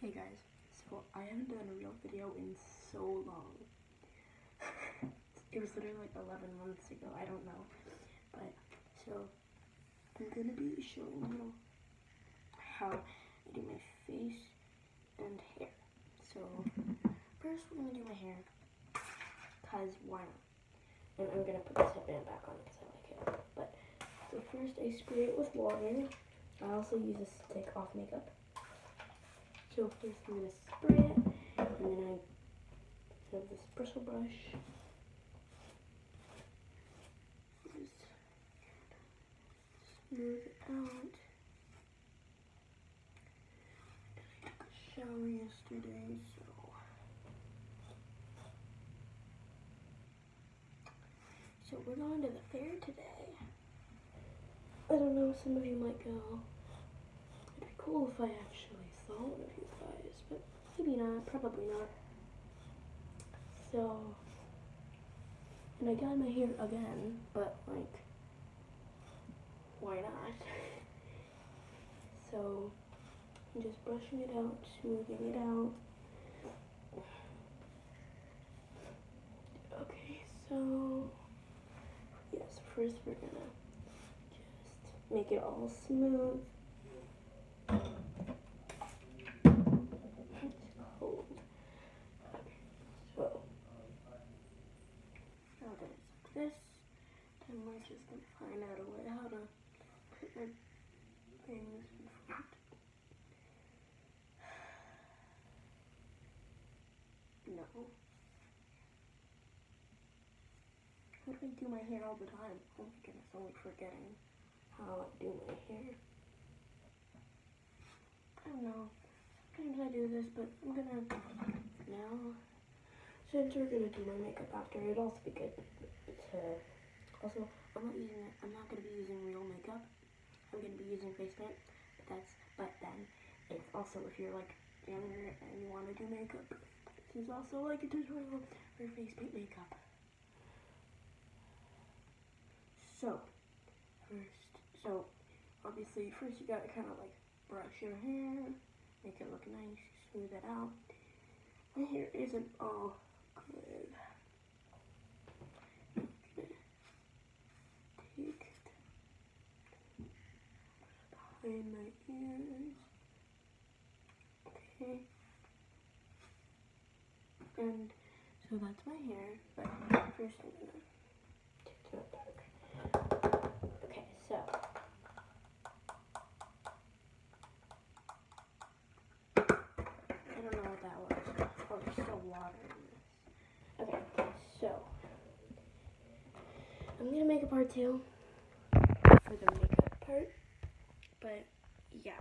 Hey guys, so I haven't done a real video in so long. it was literally like 11 months ago, I don't know. But, so, I'm gonna be showing you how I do my face and hair. So, first we're gonna do my hair, cause why not? And I'm gonna put this headband back on because I like it. But, so first I spray it with water. I also use this to take off makeup. So first I'm going to spray it, and then I have this bristle brush. Just smooth it out. I took a shower yesterday, so. So we're going to the fair today. I don't know, some of you might go. It'd be cool if I actually saw one of you guys, but maybe not, probably not. So, and I got my hair again, but like, why not? So, I'm just brushing it out, smoothing it out. Okay, so, yes, first we're gonna just make it all smooth. This, then we're just gonna find out a way how to put my things in front. No. How do I do my hair all the time? Oh my goodness, I'm like forgetting how I do my hair. I don't know. Sometimes I do this, but I'm gonna now since we're gonna do my makeup after, it'd also be good to. Also, I'm not using. I'm not gonna be using real makeup. I'm gonna be using face paint. But that's. But then, it's also if you're like younger and you want to do makeup, this is also like a tutorial for face paint makeup. So, first, so obviously first you gotta kind of like brush your hair, make it look nice, smooth it out. My hair isn't all behind my ears. Okay. And so that's my hair, but first I'm gonna take it. Okay, so I don't know what that was. Oh, there's still water in this. Okay, so I'm gonna make a part two for the makeup part, but yeah.